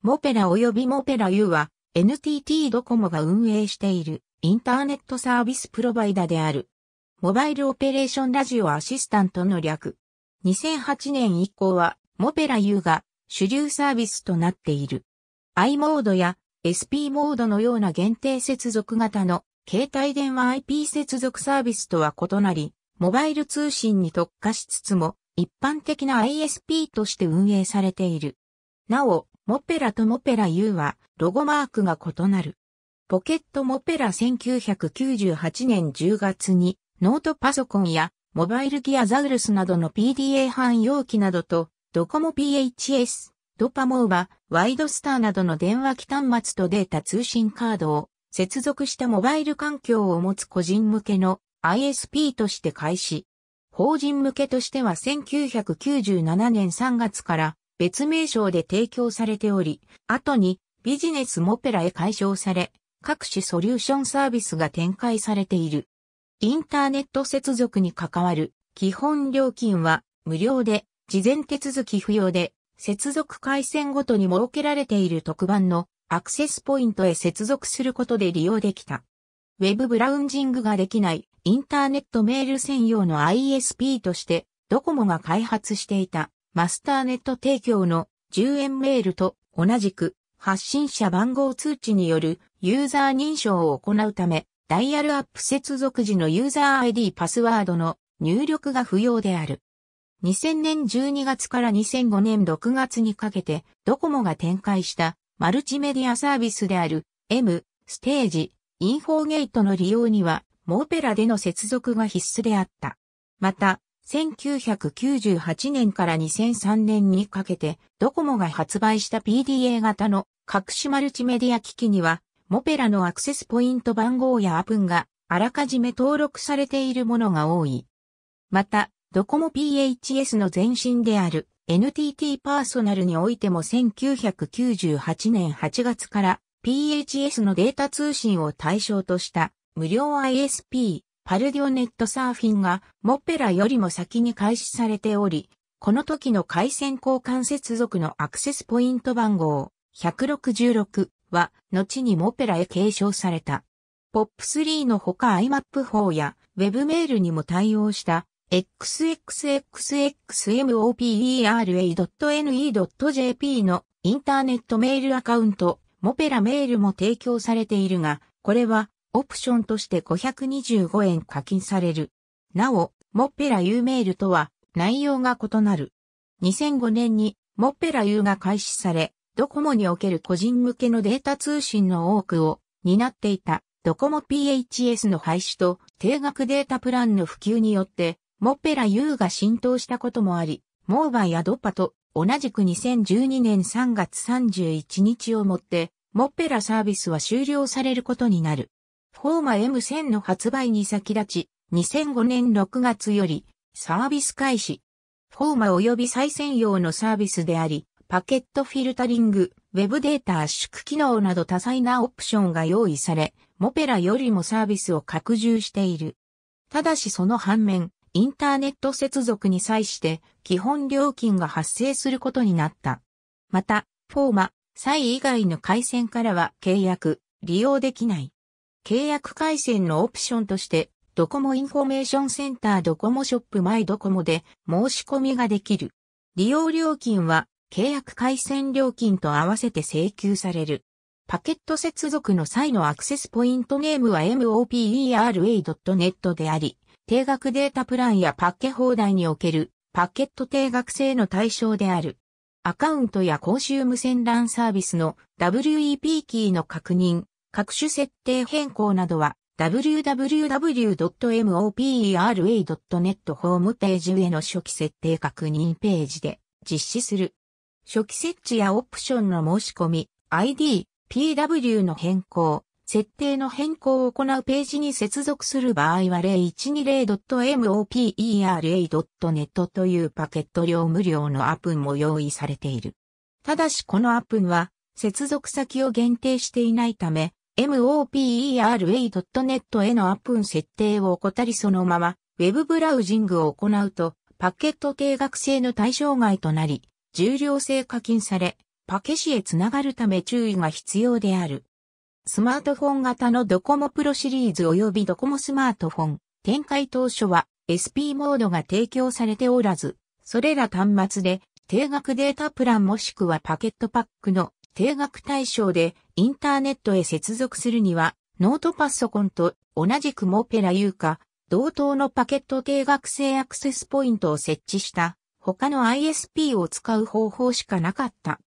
モペラ及びモペラ U は NTT ドコモが運営しているインターネットサービスプロバイダである。モバイルオペレーションラジオアシスタントの略。2008年以降はモペラ U が主流サービスとなっている。i モードや SP モードのような限定接続型の携帯電話 IP 接続サービスとは異なり、モバイル通信に特化しつつも一般的な ISP として運営されている。なお、モペラとモペラ U はロゴマークが異なる。ポケットモペラ1998年10月にノートパソコンやモバイルギアザウルスなどの PDA 汎用機などとドコモ PHS、ドパモーバ、ワイドスターなどの電話機端末とデータ通信カードを接続したモバイル環境を持つ個人向けの ISP として開始。法人向けとしては1997年3月から別名称で提供されており、後にビジネスモペラへ解消され、各種ソリューションサービスが展開されている。インターネット接続に関わる基本料金は無料で、事前手続き不要で、接続回線ごとに設けられている特番のアクセスポイントへ接続することで利用できた。ウェブブラウンジングができないインターネットメール専用の ISP としてドコモが開発していたマスターネット提供の10円メールと同じく発信者番号通知によるユーザー認証を行うため、ダイヤルアップ接続時のユーザー ID パスワードの入力が不要である。2000年12月から2005年6月にかけてドコモが展開したマルチメディアサービスである M、ステージ、インフォーゲートの利用にはモーペラでの接続が必須であった。また、1998年から2003年にかけてドコモが発売した PDA 型の隠しマルチメディア機器にはモペラのアクセスポイント番号やアプンがあらかじめ登録されているものが多い。また、ドコモ PHS の前身である NTT パーソナルにおいても1998年8月から PHS のデータ通信を対象とした無料 ISP パルディオネットサーフィンがモペラよりも先に開始されており、この時の回線交換接続のアクセスポイント番号166は後にモペラへ継承された。POP3 のほか IMAP4 や Web メールにも対応した xxxxmopera.ne.jp のインターネットメールアカウント、モペラメールも提供されているが、これはオプションとして525円課金される。なお、モッペラ U メールとは内容が異なる。2005年にモッペラ U が開始され、ドコモにおける個人向けのデータ通信の多くを担っていたドコモ PHS の廃止と定額データプランの普及によってモッペラ U が浸透したこともあり、モーバやドパと同じく2012年3月31日をもってモッペラサービスは終了されることになる。フォーマ M1000 の発売に先立ち、2005年6月よりサービス開始。フォーマ及び再専用のサービスであり、パケットフィルタリング、ウェブデータ圧縮機能など多彩なオプションが用意され、モペラよりもサービスを拡充している。ただしその反面、インターネット接続に際して基本料金が発生することになった。また、 FOMA、Xi 以外の回線からは契約、利用できない。契約回線のオプションとして、ドコモインフォメーションセンタードコモショップマイドコモで申し込みができる。利用料金は契約回線料金と合わせて請求される。パケット接続の際のアクセスポイントネームは mopera.net であり、定額データプランやパッケ放題におけるパケット定額制の対象である。アカウントや公衆無線 LAN サービスの WEP キーの確認、各種設定変更などは www.mopera.net ホームページへの初期設定確認ページで実施する。初期設置やオプションの申し込み、ID、PW の変更、設定の変更を行うページに接続する場合は 0120.mopera.net というパケット料無料のアプンも用意されている。ただしこのアプンは接続先を限定していないため、mopera.net へのアップン設定を怠りそのまま、ウェブブラウジングを行うと、パケット定額制の対象外となり、重量制課金され、パケシへつながるため注意が必要である。スマートフォン型のドコモプロシリーズ及びドコモスマートフォン、展開当初は SP モードが提供されておらず、それら端末で定額データプランもしくはパケットパックの定額対象でインターネットへ接続するにはノートパソコンと同じくモペラユーか同等のパケット定額制アクセスポイントを設置した他の ISP を使う方法しかなかった。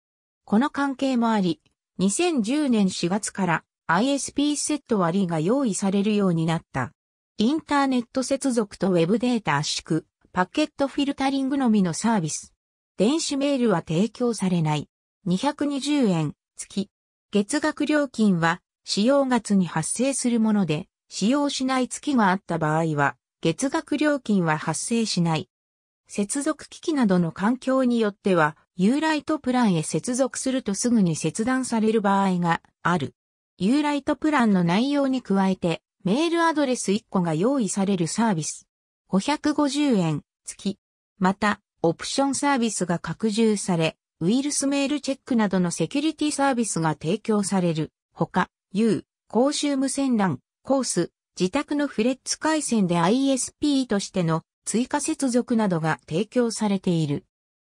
この関係もあり、2010年4月から ISP セット割が用意されるようになった。インターネット接続とウェブデータ圧縮、パケットフィルタリングのみのサービス。電子メールは提供されない。220円、月。月額料金は、使用月に発生するもので、使用しない月があった場合は、月額料金は発生しない。接続機器などの環境によっては、ユーライトプランへ接続するとすぐに切断される場合がある。ユーライトプランの内容に加えて、メールアドレス1個が用意されるサービス。550円、月。また、オプションサービスが拡充され、ウイルスメールチェックなどのセキュリティサービスが提供される。ほか、U、公衆無線 LAN、コース、自宅のフレッツ回線で ISP としての追加接続などが提供されている。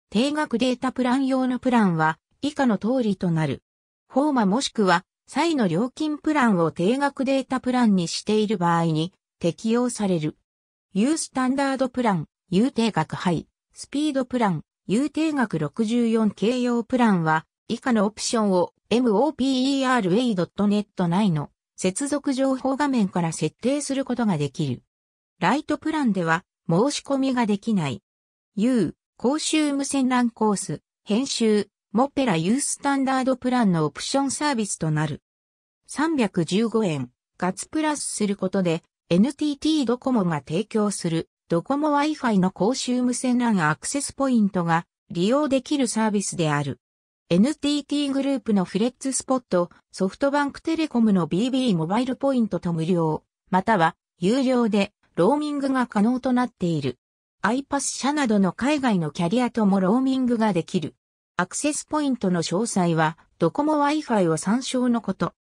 定額データプラン用のプランは以下の通りとなる。フォーマもしくは、際の料金プランを定額データプランにしている場合に適用される。U スタンダードプラン、U 定額ハイ、スピードプラン、有定額64系用プランは、以下のオプションを moperway.net 内の接続情報画面から設定することができる。ライトプランでは申し込みができない。U、公衆無線 LAN コース、編集、モペラ U スタンダードプランのオプションサービスとなる。315円、ガツプラスすることで NTT ドコモが提供するドコモ Wi-Fi の公衆無線 LAN アクセスポイントが利用できるサービスである。NTT グループのフレッツスポット、ソフトバンクテレコムの BB モバイルポイントと無料、または有料でローミングが可能となっている。iPass 社などの海外のキャリアともローミングができる。アクセスポイントの詳細はドコモ Wi-Fi を参照のこと。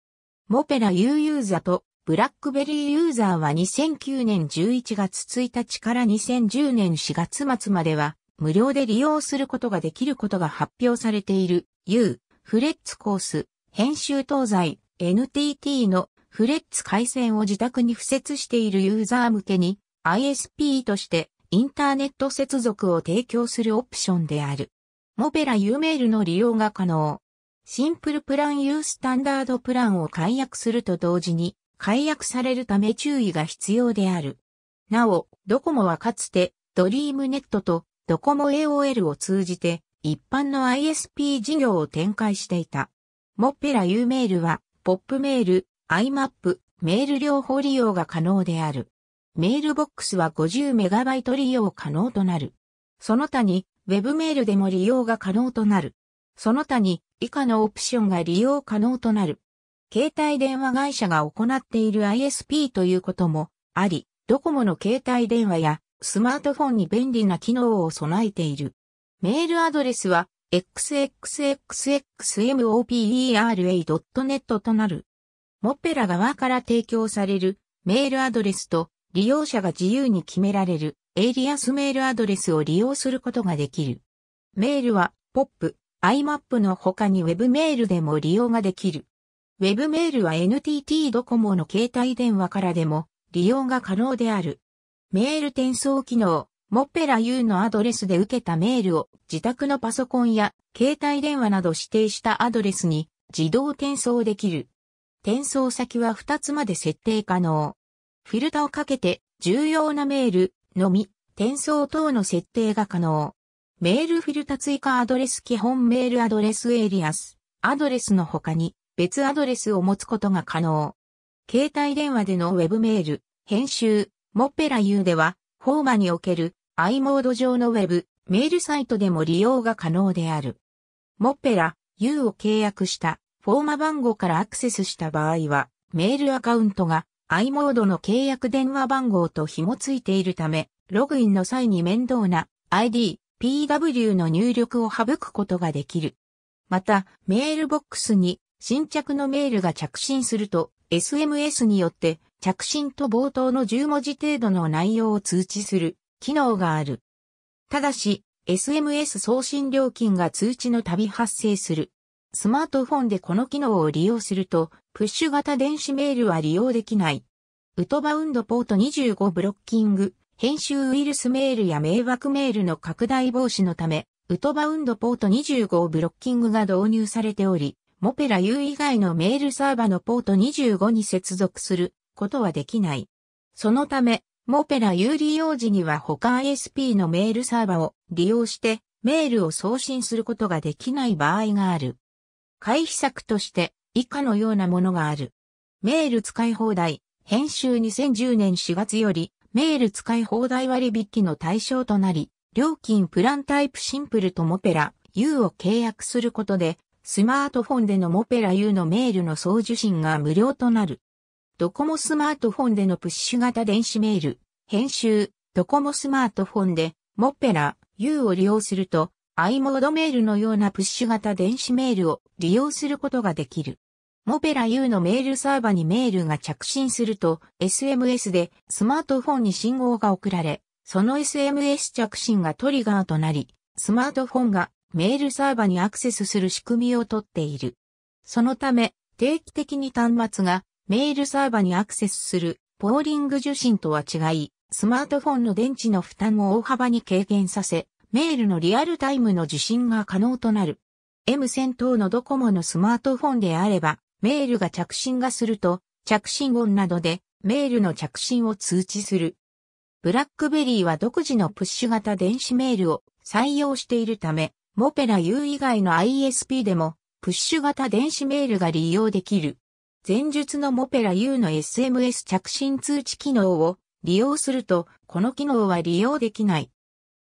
モペラ U ユーザとブラックベリーユーザーは2009年11月1日から2010年4月末までは無料で利用することができることが発表されている U、フレッツコース、編集東西、NTT のフレッツ回線を自宅に付設しているユーザー向けに ISP としてインターネット接続を提供するオプションである。モベラ U メールの利用が可能。シンプルプラン U スタンダードプランを解約すると同時に解約されるため注意が必要である。なお、ドコモはかつて、ドリームネットとドコモ AOL を通じて、一般の ISP 事業を展開していた。モッペラ U メールは、ポップメール、IMAP、メール両方利用が可能である。メールボックスは 50MB 利用可能となる。その他に、ウェブメールでも利用が可能となる。その他に、以下のオプションが利用可能となる。携帯電話会社が行っている ISP ということもあり、ドコモの携帯電話やスマートフォンに便利な機能を備えている。メールアドレスは xxxxmopera.net となる。モペラ側から提供されるメールアドレスと利用者が自由に決められるエイリアスメールアドレスを利用することができる。メールは POP、IMAP の他に Web メールでも利用ができる。ウェブメールは NTT ドコモの携帯電話からでも利用が可能である。メール転送機能、モッペラ U のアドレスで受けたメールを自宅のパソコンや携帯電話など指定したアドレスに自動転送できる。転送先は2つまで設定可能。フィルタをかけて重要なメールのみ、転送等の設定が可能。メールフィルタ追加アドレス基本メールアドレスエイリアス、アドレスの他に別アドレスを持つことが可能。携帯電話でのウェブメール、編集、モッペラ U では、フォーマにおける i モード上のウェブ、メールサイトでも利用が可能である。モッペラ U を契約したフォーマ番号からアクセスした場合は、メールアカウントが i モードの契約電話番号と紐ついているため、ログインの際に面倒な ID、PW の入力を省くことができる。また、メールボックスに新着のメールが着信すると、SMS によって着信と冒頭の10文字程度の内容を通知する機能がある。ただし、SMS 送信料金が通知の度発生する。スマートフォンでこの機能を利用すると、プッシュ型電子メールは利用できない。ウトバウンドポート25ブロッキング、編集ウイルスメールや迷惑メールの拡大防止のため、ウトバウンドポート25ブロッキングが導入されており、モペラ U 以外のメールサーバのポート25に接続することはできない。そのため、モペラ U 利用時には他 ISP のメールサーバを利用してメールを送信することができない場合がある。回避策として以下のようなものがある。メール使い放題、編集2010年4月よりメール使い放題割引の対象となり、料金プランタイプシンプルとモペラ U を契約することで、スマートフォンでのモペラ U のメールの送受信が無料となる。ドコモスマートフォンでのプッシュ型電子メール、編集、ドコモスマートフォンで、モペラ U を利用すると、i モードメールのようなプッシュ型電子メールを利用することができる。モペラ U のメールサーバにメールが着信すると、SMS でスマートフォンに信号が送られ、その SMS 着信がトリガーとなり、スマートフォンがメールサーバにアクセスする仕組みをとっている。そのため、定期的に端末がメールサーバにアクセスするポーリング受信とは違い、スマートフォンの電池の負担を大幅に軽減させ、メールのリアルタイムの受信が可能となる。M 戦闘のドコモのスマートフォンであれば、メールが着信がすると、着信音などでメールの着信を通知する。ブラックベリーは独自のプッシュ型電子メールを採用しているため、モペラ U 以外の ISP でも、プッシュ型電子メールが利用できる。前述のモペラ U の SMS 着信通知機能を利用すると、この機能は利用できない。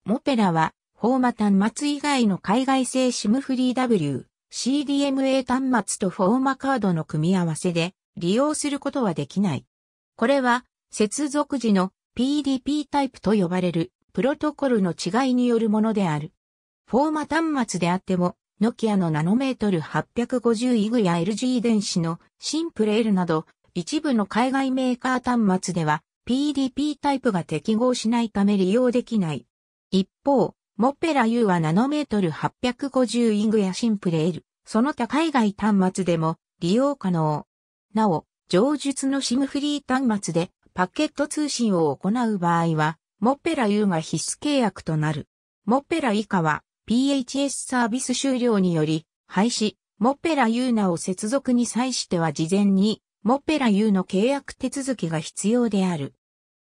モペラは、フォーマ端末以外の海外製 SIM フリー W、CDMA 端末とフォーマカードの組み合わせで利用することはできない。これは、接続時の PDP タイプと呼ばれるプロトコルの違いによるものである。フォーマ端末であっても、ノキアのナノメートル850イグや LG 電子のシンプルなど、一部の海外メーカー端末では PDP タイプが適合しないため利用できない。一方、モペラ U はナノメートル850イグやシンプル、その他海外端末でも利用可能。なお、上述の SIM フリー端末でパケット通信を行う場合は、モペラ U が必須契約となる。モペラ以下は PHS サービス終了により廃止、モペラ U なを接続に際しては事前にモペラ U の契約手続きが必要である。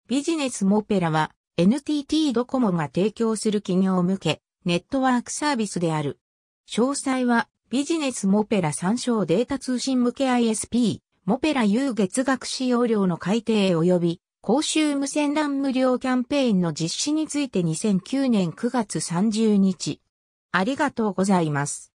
ビジネスモペラは NTT ドコモが提供する企業向けネットワークサービスである。詳細はビジネスモペラ参照データ通信向け ISP、モペラ U 月額使用料の改定及び公衆無線 LAN 無料キャンペーンの実施について2009年9月30日。ありがとうございます。